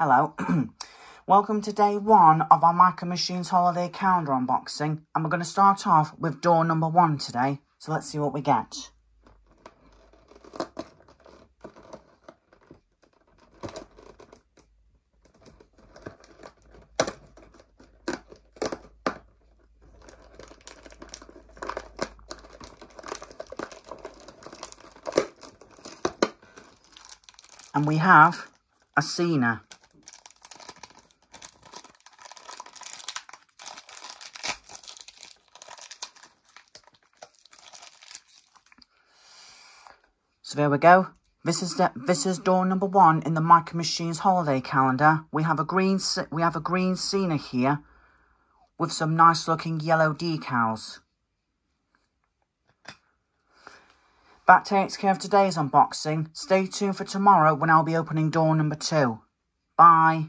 Hello. Welcome to day one of our Micro Machines holiday calendar unboxing. And we're going to start off with door number one today. So let's see what we get. And we have a Cena. So there we go. This is the, this is door number one in the Micro Machines holiday calendar. We have a green we have a green Cena here with some nice looking yellow decals. That takes care of today's unboxing. Stay tuned for tomorrow when I'll be opening door number two. Bye.